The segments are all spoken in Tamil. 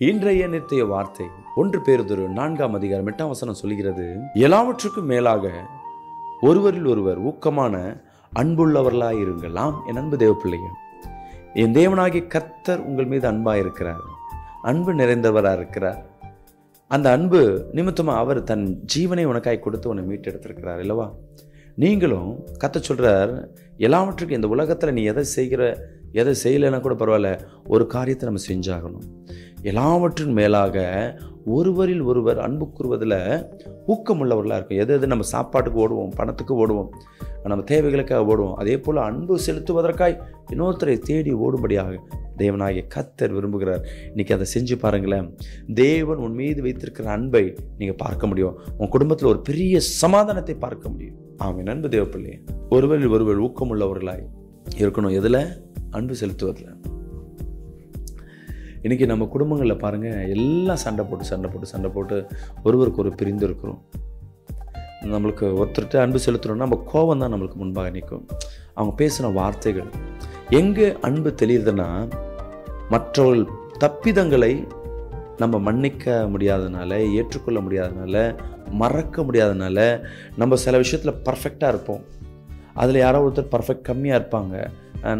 இன்றைய நித்திய வார்த்தை ஒன்று பேருதொரு நான்காம் அதிகாரம் எட்டாம் வசனம் சொல்கிறது எல்லாவற்றுக்கும் மேலாக ஒருவரில் ஒருவர் ஊக்கமான அன்புள்ளவர்களாய் இருங்களாம் என் அன்பு தேவ பிள்ளைகள் என் தேவனாகிய கர்த்தர் உங்கள் மீது அன்பாக இருக்கிறார் அன்பு நிறைந்தவராக இருக்கிறார் அந்த அன்பு நிமித்தமாக அவர் தன் ஜீவனை உனக்காய் கொடுத்து உன்னை மீட்டெடுத்திருக்கிறார் இல்லவா? நீங்களும் கத்த சொல்கிறார் எல்லாவற்றுக்கும் இந்த உலகத்தில் நீ எதை செய்கிற எதை செய்யலைன்னா கூட பரவாயில்ல ஒரு காரியத்தை நம்ம செஞ்சாகணும். எல்லாவற்றின் மேலாக ஒருவரில் ஒருவர் அன்பு கூறுவதில் ஊக்கமுள்ளவர்களாக இருக்கும். எது எது நம்ம சாப்பாட்டுக்கு ஓடுவோம் பணத்துக்கு ஓடுவோம் நம்ம தேவைகளுக்காக ஓடுவோம் அதே போல் அன்பு செலுத்துவதற்காய் இன்னொருத்தரை தேடி ஓடும்படியாக தேவனாகிய கத்தர் விரும்புகிறார். இன்னைக்கு அதை செஞ்சு பாருங்களேன். தேவன் உன் மீது வைத்திருக்கிற அன்பை நீங்கள் பார்க்க முடியும். உன் குடும்பத்தில் ஒரு பெரிய சமாதானத்தை பார்க்க முடியும். அவன் அன்பு தேவப்பிள்ளை ஒருவரில் ஒருவர் ஊக்கமுள்ளவர்களாய் இருக்கணும். எதில்? அன்பு செலுத்துவதில். இன்றைக்கி நம்ம குடும்பங்களில் பாருங்கள் எல்லாம் சண்டை போட்டு சண்டை போட்டு சண்டை போட்டு ஒருவருக்கு ஒரு பிரிந்து இருக்கிறோம். நம்மளுக்கு ஒருத்தர்கிட்ட அன்பு செலுத்துகிறோம்னா நம்ம கோபம் தான் நம்மளுக்கு முன்பாக நிற்கும். அவங்க பேசின வார்த்தைகள் எங்கே அன்பு தெளியுதுன்னா மற்றவர்கள் தப்பிதங்களை நம்ம மன்னிக்க முடியாதனால ஏற்றுக்கொள்ள முடியாதனால மறக்க முடியாதனால நம்ம சில விஷயத்தில் பர்ஃபெக்டாக இருப்போம். அதில் யாரோ ஒருத்தர் பர்ஃபெக்ட் கம்மியாக இருப்பாங்க.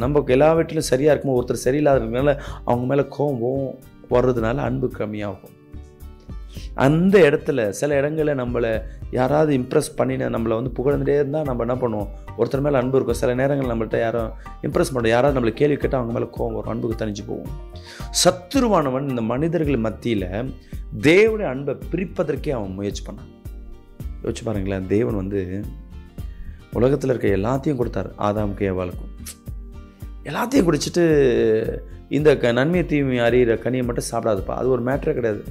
நம்ம எல்லா வீட்டிலும் சரியாக இருக்கும்போது ஒருத்தர் சரியில்லாததுனால அவங்க மேலே கோபம் வர்றதுனால அன்பு கம்மியாகும். அந்த இடத்துல சில இடங்களில் நம்மளை யாராவது இம்ப்ரெஸ் பண்ணின நம்மளை வந்து புகழ்ந்துட்டே இருந்தால் நம்ம என்ன பண்ணுவோம்? ஒருத்தர் மேலே அன்பு இருக்கும். சில நேரங்கள் நம்மள்ட்ட யாரும் இம்ப்ரெஸ் பண்ணுறோம் யாராவது நம்மளை கேள்வி கேட்டால் அவங்க மேலே கோவம் வரும். அன்புக்கு தனிச்சு போகும். சத்துருவானவன் இந்த மனிதர்கள் மத்தியில் தேவனுடைய அன்பை பிரிப்பதற்கே அவன் முயற்சி பண்ணான். யோசிச்சு பாருங்களேன் தேவன் வந்து உலகத்தில் இருக்க எல்லாத்தையும் கொடுத்தார் ஆதாம் கேவாளுக்கும் எல்லாத்தையும் குடிச்சிட்டு இந்த க நன்மை தீமை அறிகிற கனியை மட்டும் சாப்பிடாதுப்பா. அது ஒரு மேட்ரே கிடையாது.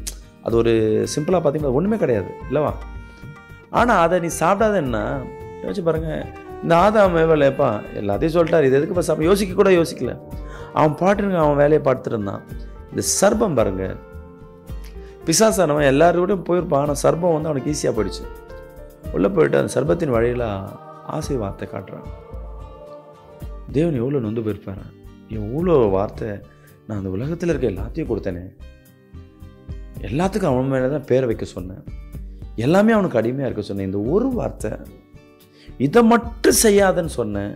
அது ஒரு சிம்பிளாக பார்த்தீங்கன்னா ஒன்றுமே கிடையாது. இல்லைவா? ஆனால் அதை நீ சாப்பிடாதன்னா யோசிச்சு பாருங்க. இந்த ஆதாம் வேலையப்பா எல்லாத்தையும் சொல்லிட்டார். இது எதுக்கு சாப்பிட? யோசிக்க கூட யோசிக்கல. அவன் பாட்டுங்க அவன் வேலையை பார்த்துட்டு இருந்தான் இந்த சர்பம் பாருங்கள் பிசாசானவன் எல்லாரோடையும் போயிருப்பான். ஆனால் சர்பம் வந்து அவனுக்கு ஈஸியாக போயிடுச்சு. உள்ளே போயிட்டு அந்த சர்பத்தின் வழியில் ஆசை வார்த்தை காட்டுறான். தேவன் எவ்வளோ நொந்து போயிருப்பாரு? எவ்வளோ வார்த்தை நான் அந்த உலகத்தில் இருக்க எல்லாத்தையும் கொடுத்தேனே. எல்லாத்துக்கும் அவன் மேலே தான் பேரை வைக்க சொன்னேன். எல்லாமே அவனுக்கு அடிமையாக இருக்க சொன்னேன். இந்த ஒரு வார்த்தை இதை மட்டும் செய்யாதன்னு சொன்னேன்.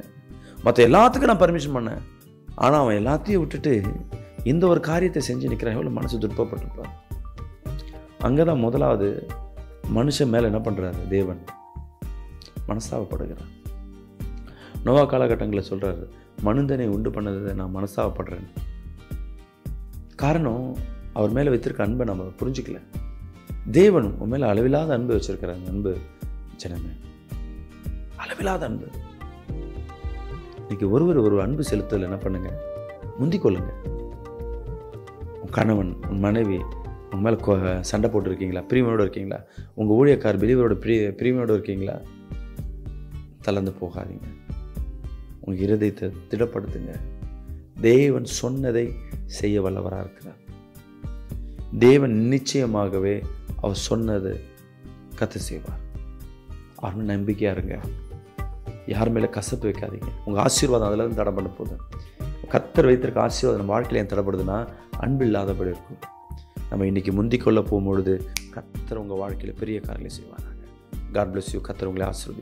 மற்ற எல்லாத்துக்கும் நான் பர்மிஷன் பண்ணேன். ஆனால் அவன் எல்லாத்தையும் விட்டுட்டு இந்த ஒரு காரியத்தை செஞ்சு நிற்கிறான் எவ்வளோ மனசு துர்ப்பப்பட்டிருப்பான் அங்கே தான் முதலாவது மனுஷன் மேலே என்ன பண்ணுறாரு தேவன். மனஸ்தாபப்படுகிறான் நோவா காலகட்டங்களில் சொல்கிறாரு மனிதனை உண்டு பண்ணதை நான் மனஸ்தாபப்படுறேன். காரணம் அவர் மேலே வைத்திருக்க அன்பை நம்ம புரிஞ்சுக்கல. தேவன் உன் மேலே அளவில்லாத அன்பு வச்சிருக்கிறாங்க அன்பு ஜனமே. அளவில்லாத அன்பு. இன்னைக்கு ஒருவர் ஒரு அன்பு செலுத்தல் என்ன பண்ணுங்க? முந்திக் கொள்ளுங்க உன் கணவன் உன் மனைவி உன் மேலே சண்டை போட்டுருக்கீங்களா? பிரிவினோடு இருக்கீங்களா? உங்கள் ஊழியக்கார் பிரிவரோட பிரி பிரிவினோடு இருக்கீங்களா? தளர்ந்து போகாதீங்க. உங்கள் இருதயத்தை திடப்படுத்துங்க. தேவன் சொன்னதை செய்ய வல்லவராக இருக்கிறார். தேவன் நிச்சயமாகவே அவர் சொன்னது கத்து செய்வார். அவர் நம்பிக்கையாக இருங்க. யார் மேலே கசப்பு வைக்காதீங்க. உங்கள் ஆசீர்வாதம் அதில் இருந்து தடை பண்ண போகுது கத்தர் வைத்திருக்க ஆசீர்வாதம் நம்ம வாழ்க்கையில் ஏன் தடைப்படுதுன்னா அன்பு இல்லாதபடி இருக்கும். நம்ம இன்னைக்கு முந்திக்கொள்ள போகும்பொழுது கத்தர் உங்கள் வாழ்க்கையில் பெரிய காரியம் செய்வாராங்க காட் பிளஸ் யூ கத்தர் உங்களை ஆசீர்வதி